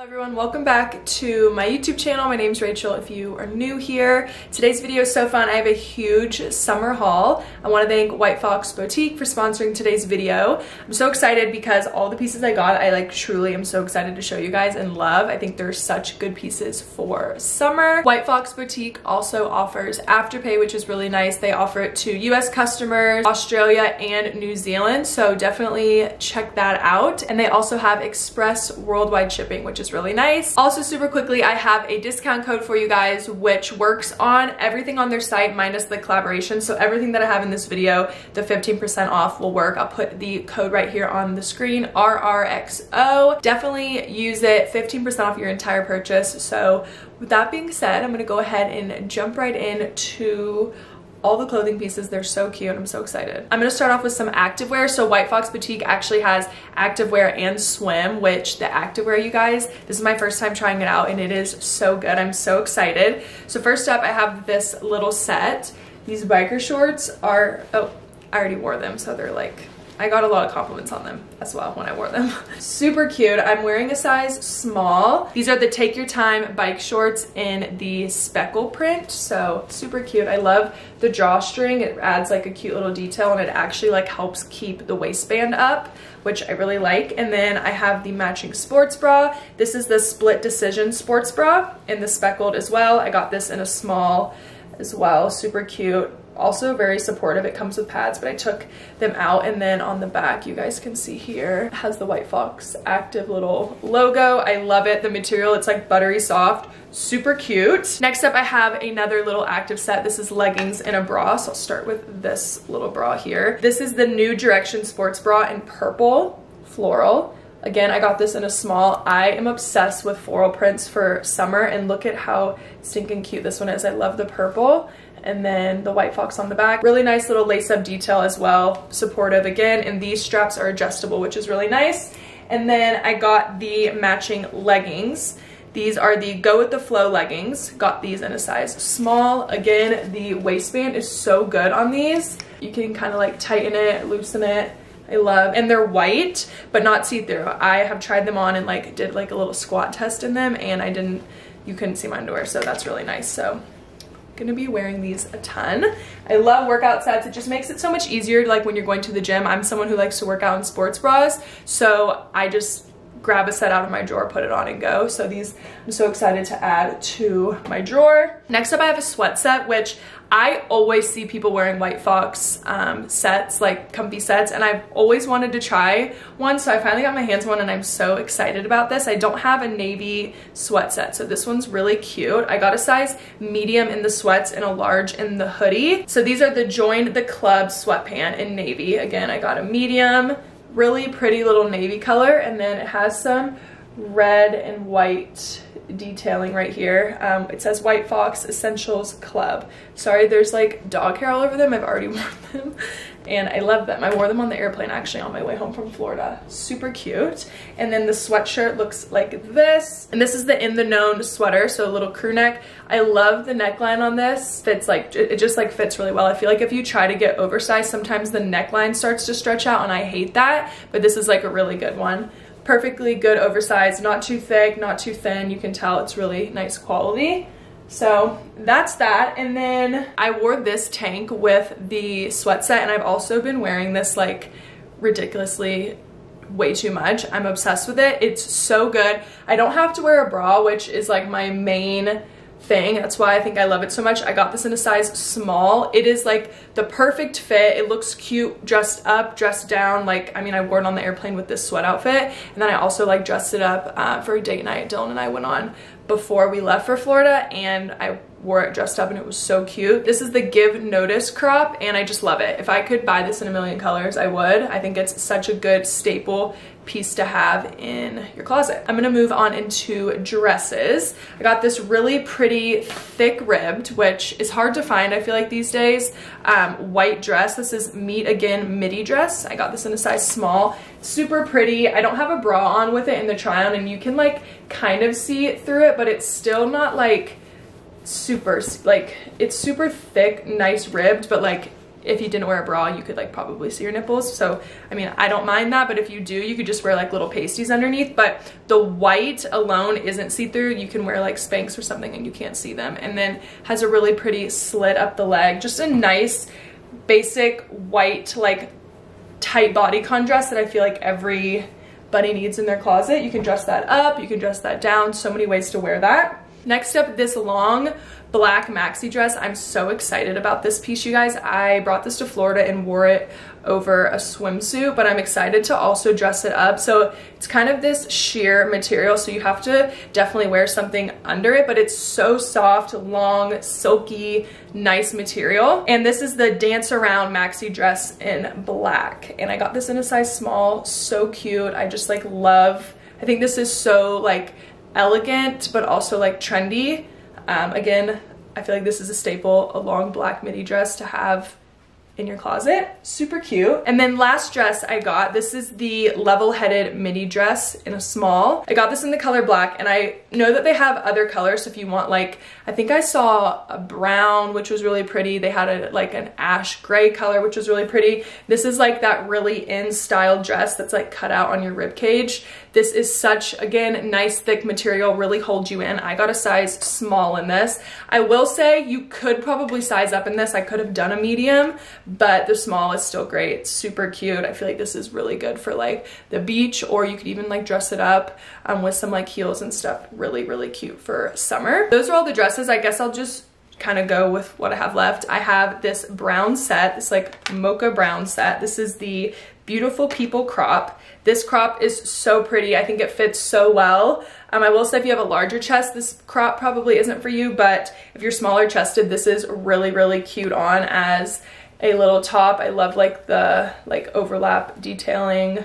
Hello everyone, welcome back to my YouTube channel. My name is Rachel if you are new here. Today's video is so fun. I have a huge summer haul. I want to thank White Fox Boutique for sponsoring today's video. I'm so excited because all the pieces I got, I like truly am so excited to show you guys and love. I think they're such good pieces for summer. White Fox Boutique also offers Afterpay, which is really nice. They offer it to US customers, Australia and New Zealand, so definitely check that out. And they also have express worldwide shipping, which is really nice. Also super quickly, I have a discount code for you guys, which works on everything on their site minus the collaboration. So everything that I have in this video, the 15% off will work. I'll put the code right here on the screen, RRXO. Definitely use it, 15% off your entire purchase. So with that being said, I'm gonna go ahead and jump right into all the clothing pieces. They're so cute. I'm so excited. I'm gonna start off with some activewear. So White Fox Boutique actually has activewear and swim, which the activewear, you guys, this is my first time trying it out and it is so good. I'm so excited. So first up, I have this little set. These biker shorts are, oh, I already wore them. So they're like I got a lot of compliments on them as well when I wore them. Super cute. I'm wearing a size small. These are the Take Your Time bike shorts in the speckle print. So super cute. I love the drawstring. It adds like a cute little detail and it actually like helps keep the waistband up, which I really like. And then I have the matching sports bra. This is the Split Decision sports bra in the speckled as well. I got this in a small as well. Super cute also very supportive. It comes with pads, but I took them out. And then on the back, you guys can see here, has the White Fox active little logo. I love it. The material, it's like buttery soft, super cute. Next up, I have another little active set. This is leggings and a bra. So I'll start with this little bra here. This is the New Direction sports bra in purple floral. Again, I got this in a small. I am obsessed with floral prints for summer and look at how stinking cute this one is. I love the purple and then the white fox on the back. Really nice little lace-up detail as well, supportive again, and these straps are adjustable, which is really nice. And then I got the matching leggings. These are the Go With The Flow leggings. Got these in a size small. Again, the waistband is so good on these. You can kind of like tighten it, loosen it. I love, and they're white, but not see-through. I have tried them on and like did like a little squat test in them and I didn't, you couldn't see my underwear, so that's really nice. So gonna be wearing these a ton. I love workout sets. It just makes it so much easier like when you're going to the gym. I'm someone who likes to work out in sports bras. So I just grab a set out of my drawer, put it on and go. So these I'm so excited to add to my drawer. Next up I have a sweat set, which I always see people wearing White Fox um, sets, like comfy sets, and I've always wanted to try one, so I finally got my hands on one and I'm so excited about this. I don't have a navy sweat set, so this one's really cute. I got a size medium in the sweats and a large in the hoodie. So these are the Join the Club sweatpant in navy. Again, I got a medium, really pretty little navy color, and then it has some red and white detailing right here. Um, it says White Fox Essentials Club. Sorry, there's like dog hair all over them. I've already worn them and I love them. I wore them on the airplane actually on my way home from Florida. Super cute. And then the sweatshirt looks like this. And this is the In The Know sweater, so a little crew neck. I love the neckline on this. Fits like, it just like fits really well. I feel like if you try to get oversized, sometimes the neckline starts to stretch out and I hate that, but this is like a really good one perfectly good oversized, not too thick, not too thin. You can tell it's really nice quality. So that's that. And then I wore this tank with the sweat set and I've also been wearing this like ridiculously way too much. I'm obsessed with it. It's so good. I don't have to wear a bra, which is like my main thing. That's why I think I love it so much. I got this in a size small. It is like the perfect fit. It looks cute dressed up, dressed down. Like, I mean, I wore it on the airplane with this sweat outfit. And then I also like dressed it up uh, for a date night Dylan and I went on before we left for Florida and I wore it dressed up and it was so cute. This is the Give Notice crop and I just love it. If I could buy this in a million colors, I would. I think it's such a good staple piece to have in your closet. I'm gonna move on into dresses. I got this really pretty thick ribbed, which is hard to find, I feel like these days, um, white dress. This is Meet Again midi dress. I got this in a size small. Super pretty. I don't have a bra on with it in the try on and you can like kind of see through it, but it's still not like super, like it's super thick, nice ribbed, but like if you didn't wear a bra, you could like probably see your nipples. So, I mean, I don't mind that, but if you do, you could just wear like little pasties underneath. But the white alone isn't see-through. You can wear like Spanx or something and you can't see them. And then has a really pretty slit up the leg. Just a nice, basic white, like tight bodycon dress that I feel like every everybody needs in their closet. You can dress that up, you can dress that down. So many ways to wear that. Next up, this long black maxi dress. I'm so excited about this piece, you guys. I brought this to Florida and wore it over a swimsuit, but I'm excited to also dress it up. So it's kind of this sheer material, so you have to definitely wear something under it, but it's so soft, long, silky, nice material. And this is the Dance Around maxi dress in black. And I got this in a size small, so cute. I just like love, I think this is so like elegant, but also like trendy. Um, again, I feel like this is a staple, a long black midi dress to have in your closet. Super cute. And then last dress I got, this is the level-headed midi dress in a small. I got this in the color black and I know that they have other colors so if you want like, I think I saw a brown which was really pretty. They had a like an ash gray color which was really pretty. This is like that really in style dress that's like cut out on your rib cage. This is such, again, nice thick material, really holds you in. I got a size small in this. I will say you could probably size up in this. I could have done a medium, but the small is still great. Super cute. I feel like this is really good for like the beach or you could even like dress it up um, with some like heels and stuff. Really, really cute for summer. Those are all the dresses. I guess I'll just kind of go with what I have left. I have this brown set, this like mocha brown set. This is the Beautiful People crop. This crop is so pretty. I think it fits so well. Um, I will say if you have a larger chest, this crop probably isn't for you, but if you're smaller chested, this is really, really cute on as a little top. I love like the like overlap detailing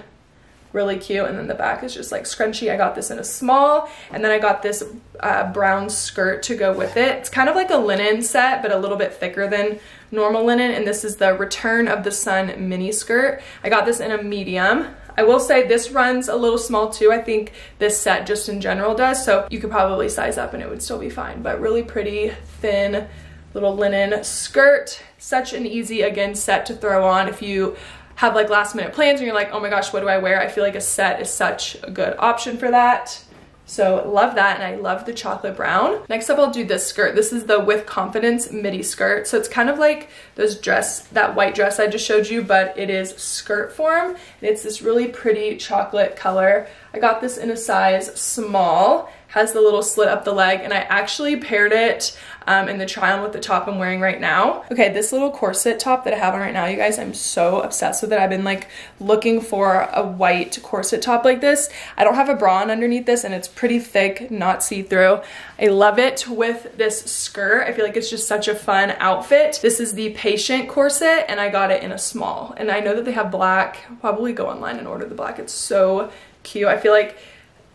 really cute and then the back is just like scrunchy i got this in a small and then i got this uh, brown skirt to go with it it's kind of like a linen set but a little bit thicker than normal linen and this is the return of the sun mini skirt i got this in a medium I will say this runs a little small too. I think this set just in general does. So you could probably size up and it would still be fine. But really pretty, thin, little linen skirt. Such an easy, again, set to throw on if you have like last minute plans and you're like, oh my gosh, what do I wear? I feel like a set is such a good option for that. So love that and I love the chocolate brown. Next up I'll do this skirt. This is the With Confidence midi skirt. So it's kind of like those dress, that white dress I just showed you, but it is skirt form. And it's this really pretty chocolate color. I got this in a size small has the little slit up the leg and I actually paired it um, in the try on with the top I'm wearing right now. Okay, this little corset top that I have on right now, you guys, I'm so obsessed with it. I've been like looking for a white corset top like this. I don't have a bra on underneath this and it's pretty thick, not see-through. I love it with this skirt. I feel like it's just such a fun outfit. This is the Patience corset and I got it in a small. And I know that they have black. I'll probably go online and order the black. It's so cute. I feel like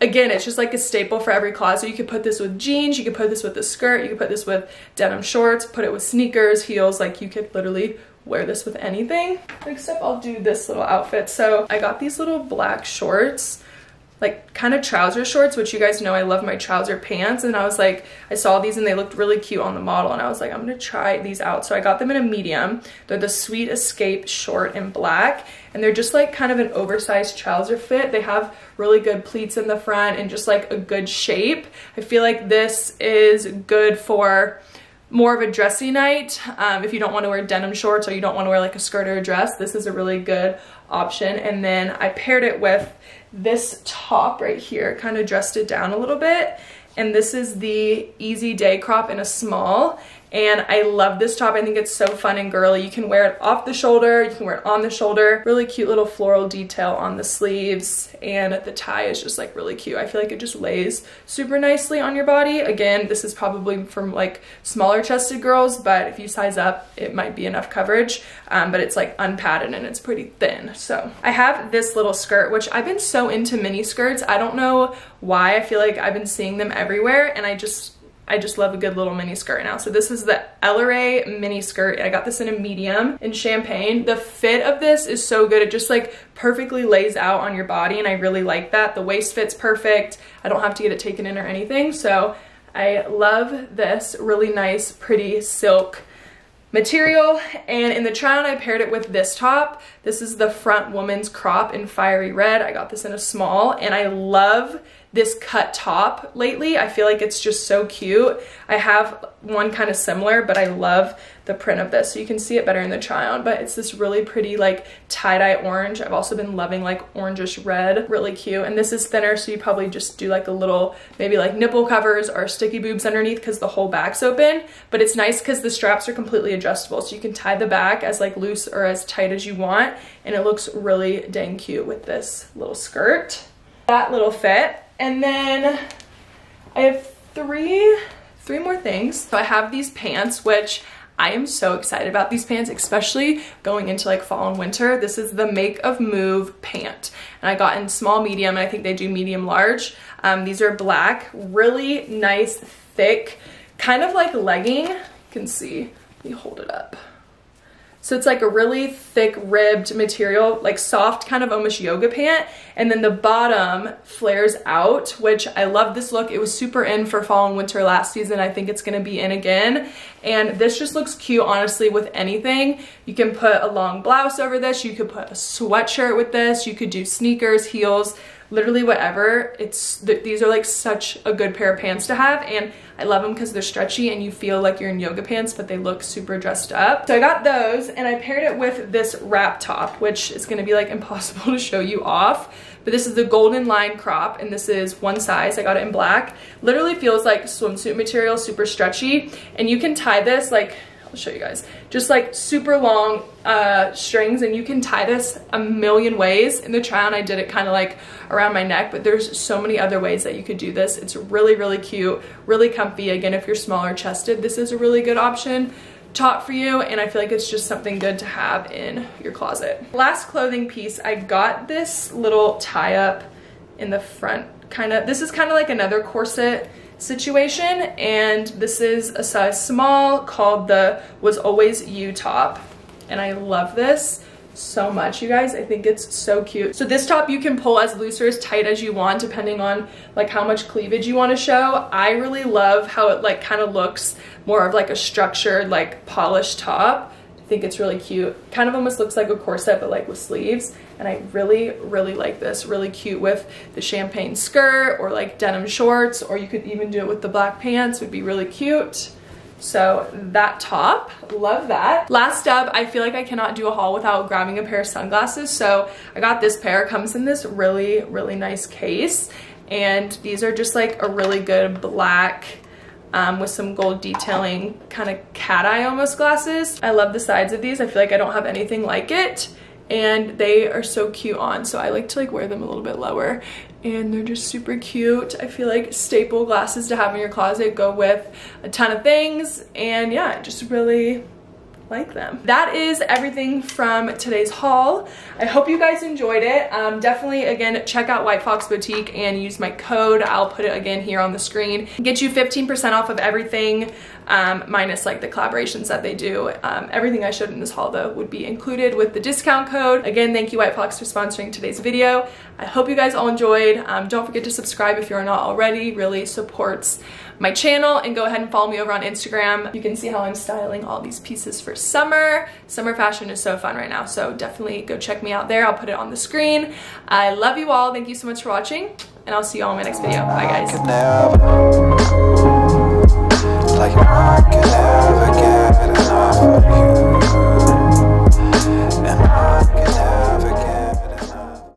again, it's just like a staple for every closet. You could put this with jeans, you could put this with a skirt, you could put this with denim shorts, put it with sneakers, heels, like you could literally wear this with anything. Except I'll do this little outfit. So I got these little black shorts like kind of trouser shorts, which you guys know I love my trouser pants. And I was like, I saw these and they looked really cute on the model. And I was like, I'm gonna try these out. So I got them in a medium. They're the Sweet Escape short in black. And they're just like kind of an oversized trouser fit. They have really good pleats in the front and just like a good shape. I feel like this is good for more of a dressy night. Um, if you don't want to wear denim shorts or you don't want to wear like a skirt or a dress, this is a really good option. And then I paired it with this top right here, kind of dressed it down a little bit. And this is the Easy Day crop in a small and I love this top. I think it's so fun and girly. You can wear it off the shoulder, you can wear it on the shoulder. Really cute little floral detail on the sleeves and the tie is just like really cute. I feel like it just lays super nicely on your body. Again, this is probably from like smaller chested girls, but if you size up, it might be enough coverage, um, but it's like unpadded and it's pretty thin. So I have this little skirt, which I've been so into mini skirts. I don't know why. I feel like I've been seeing them everywhere and I just I just love a good little mini skirt now. So this is the Ella mini skirt. I got this in a medium in champagne. The fit of this is so good. It just like perfectly lays out on your body and I really like that. The waist fits perfect. I don't have to get it taken in or anything. So I love this really nice, pretty silk material and in the try on I paired it with this top. This is the front woman's crop in fiery red. I got this in a small and I love this cut top lately. I feel like it's just so cute. I have one kind of similar, but I love the print of this. So you can see it better in the try on, but it's this really pretty like tie-dye orange. I've also been loving like orangish red, really cute. And this is thinner, so you probably just do like a little, maybe like nipple covers or sticky boobs underneath because the whole back's open. But it's nice because the straps are completely adjustable. So you can tie the back as like loose or as tight as you want. And it looks really dang cute with this little skirt. That little fit. And then I have three, three more things. So I have these pants, which I am so excited about these pants, especially going into like fall and winter. This is the Make A Move pant. And I got in small, medium, and I think they do medium large. Um, these are black, really nice, thick, kind of like legging. You can see, let me hold it up. So it's like a really thick ribbed material, like soft kind of almost yoga pant. And then the bottom flares out, which I love this look. It was super in for fall and winter last season. I think it's gonna be in again. And this just looks cute, honestly, with anything. You can put a long blouse over this. You could put a sweatshirt with this. You could do sneakers, heels, literally whatever. It's th These are like such a good pair of pants to have. And I love them because they're stretchy and you feel like you're in yoga pants, but they look super dressed up. So I got those and I paired it with this wrap top, which is gonna be like impossible to show you off. But this is the golden line crop and this is one size. I got it in black. Literally feels like swimsuit material, super stretchy. And you can tie this like I'll show you guys. Just like super long uh, strings and you can tie this a million ways. In the try on I did it kind of like around my neck, but there's so many other ways that you could do this. It's really, really cute, really comfy. Again, if you're smaller chested, this is a really good option top for you and I feel like it's just something good to have in your closet. Last clothing piece, I got this little tie up in the front kind of, this is kind of like another corset situation and this is a size small called the was always you top. And I love this so much you guys. I think it's so cute. So this top you can pull as loose or as tight as you want depending on like how much cleavage you want to show. I really love how it like kind of looks more of like a structured like polished top. I think it's really cute. Kind of almost looks like a corset but like with sleeves and i really really like this really cute with the champagne skirt or like denim shorts or you could even do it with the black pants would be really cute so that top, love that. Last up, I feel like I cannot do a haul without grabbing a pair of sunglasses. So I got this pair, comes in this really, really nice case. And these are just like a really good black um, with some gold detailing kind of cat eye almost glasses. I love the sides of these. I feel like I don't have anything like it and they are so cute on so I like to like wear them a little bit lower and they're just super cute. I feel like staple glasses to have in your closet go with a ton of things and yeah, I just really like them. That is everything from today's haul. I hope you guys enjoyed it. Um, definitely, again, check out White Fox Boutique and use my code. I'll put it again here on the screen. Get you 15% off of everything um, minus like the collaborations that they do. Um, everything I showed in this haul though would be included with the discount code. Again, thank you White Fox for sponsoring today's video. I hope you guys all enjoyed. Um, don't forget to subscribe if you're not already. Really supports my channel and go ahead and follow me over on Instagram. You can see how I'm styling all these pieces for summer. Summer fashion is so fun right now, so definitely go check me out there. I'll put it on the screen. I love you all. Thank you so much for watching, and I'll see you all in my next video. Bye, guys like I could ever get enough of you.